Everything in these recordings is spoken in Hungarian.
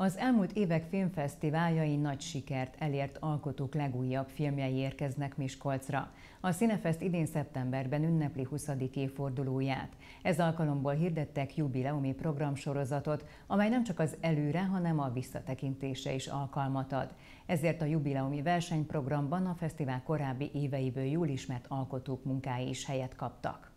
Az elmúlt évek filmfesztiváljain nagy sikert elért alkotók legújabb filmjei érkeznek Miskolcra. A Cinefest idén szeptemberben ünnepli 20. évfordulóját. Ez alkalomból hirdettek jubileumi programsorozatot, amely nem csak az előre, hanem a visszatekintése is alkalmat ad. Ezért a jubileumi versenyprogramban a fesztivál korábbi éveiből jól ismert alkotók munkái is helyet kaptak.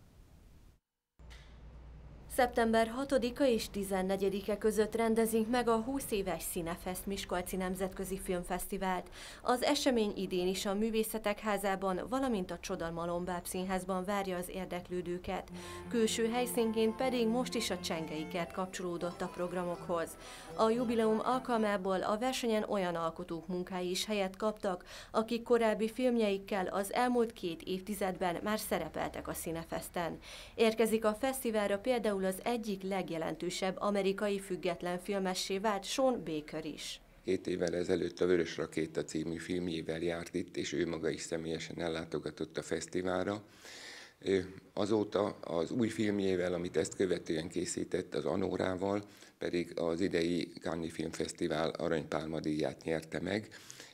Szeptember 6-a és 14-e között rendezik meg a 20 éves Cinefest Miskolci Nemzetközi Filmfesztivált. Az esemény idén is a Művészetek Házában, valamint a Csodalmalombáb Színházban várja az érdeklődőket. Külső helyszínként pedig most is a Csengei Kert kapcsolódott a programokhoz. A jubileum alkalmából a versenyen olyan alkotók munkái is helyet kaptak, akik korábbi filmjeikkel az elmúlt két évtizedben már szerepeltek a Cinefesten. Érkezik a fesztiválra például például az egyik legjelentősebb amerikai független filmessé vált Sean Baker is. Két évvel ezelőtt a Vörös Rakéta című filmjével járt itt, és ő maga is személyesen ellátogatott a fesztiválra. Azóta az új filmjével, amit ezt követően készített, az Anórával, pedig az idei Cannes Filmfesztivál aranypálma díját nyerte meg,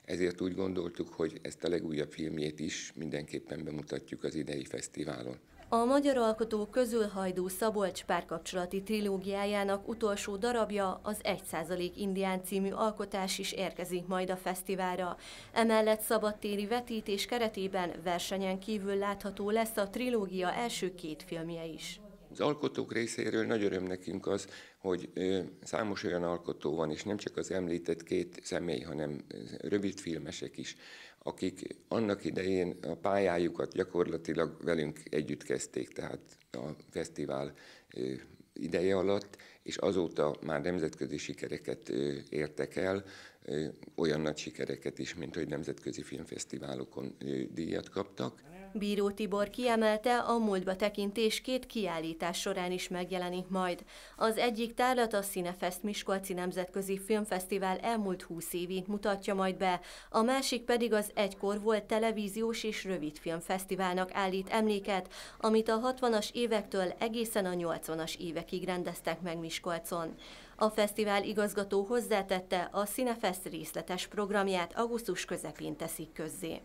ezért úgy gondoltuk, hogy ezt a legújabb filmjét is mindenképpen bemutatjuk az idei fesztiválon. A magyar alkotók közül Hajdú Szabolcs párkapcsolati trilógiájának utolsó darabja, az 1% Indián című alkotás is érkezik majd a fesztiválra. Emellett szabadtéri vetítés keretében versenyen kívül látható lesz a trilógia első két filmje is. Az alkotók részéről nagy öröm nekünk az, hogy számos olyan alkotó van, és nem csak az említett két személy, hanem rövidfilmesek is, akik annak idején a pályájukat gyakorlatilag velünk együtt kezdték, tehát a fesztivál ideje alatt, és azóta már nemzetközi sikereket értek el, olyan nagy sikereket is, mint hogy nemzetközi filmfesztiválokon díjat kaptak. Bíró Tibor kiemelte, a múltba tekintés két kiállítás során is megjelenik majd. Az egyik tárlat a Cinefest Miskolci Nemzetközi Filmfesztivál elmúlt húsz évét mutatja majd be, a másik pedig az egykor volt televíziós és rövidfilmfesztiválnak állít emléket, amit a 60-as évektől egészen a 80-as évekig rendeztek meg Miskolcon. A fesztivál igazgató hozzátette, a Cinefest részletes programját augusztus közepén teszik közzé.